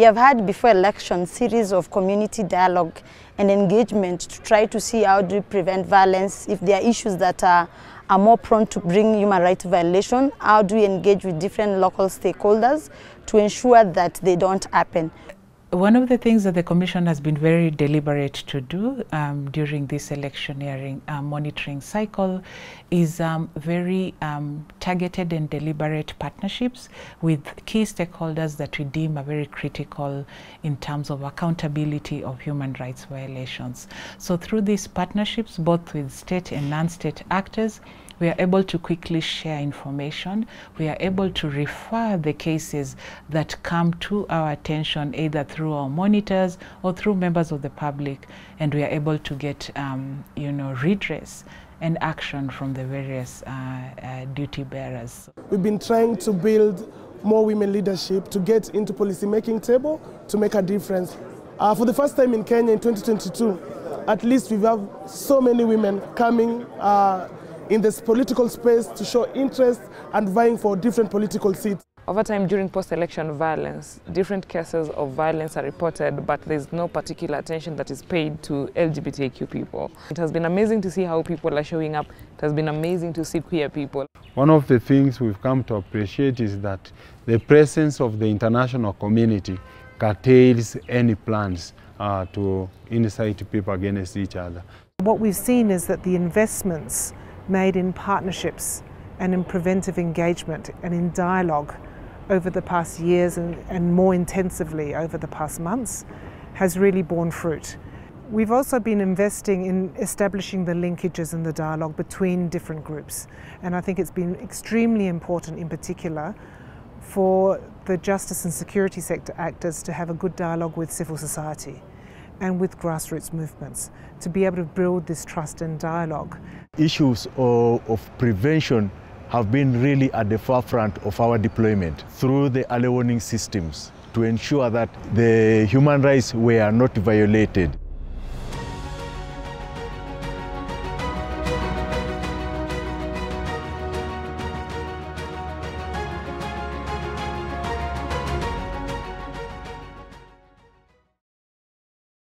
We have had before election series of community dialogue and engagement to try to see how do we prevent violence, if there are issues that are, are more prone to bring human rights violation, how do we engage with different local stakeholders to ensure that they don't happen. One of the things that the Commission has been very deliberate to do um, during this electioneering uh, monitoring cycle is um, very um, targeted and deliberate partnerships with key stakeholders that we deem are very critical in terms of accountability of human rights violations. So through these partnerships, both with state and non-state actors, we are able to quickly share information. We are able to refer the cases that come to our attention either through our monitors or through members of the public, and we are able to get, um, you know, redress and action from the various uh, uh, duty bearers. We've been trying to build more women leadership to get into policy making table to make a difference. Uh, for the first time in Kenya in 2022, at least we have so many women coming uh, in this political space to show interest and vying for different political seats. Over time during post-election violence, different cases of violence are reported, but there's no particular attention that is paid to LGBTQ people. It has been amazing to see how people are showing up. It has been amazing to see queer people. One of the things we've come to appreciate is that the presence of the international community curtails any plans uh, to incite people against each other. What we've seen is that the investments made in partnerships and in preventive engagement and in dialogue over the past years and, and, more intensively over the past months has really borne fruit. We've also been investing in establishing the linkages and the dialogue between different groups and I think it's been extremely important in particular for the justice and security sector actors to have a good dialogue with civil society and with grassroots movements to be able to build this trust and dialogue. Issues of, of, prevention have been really at the forefront of our deployment through the early warning systems to ensure that the human rights were not violated.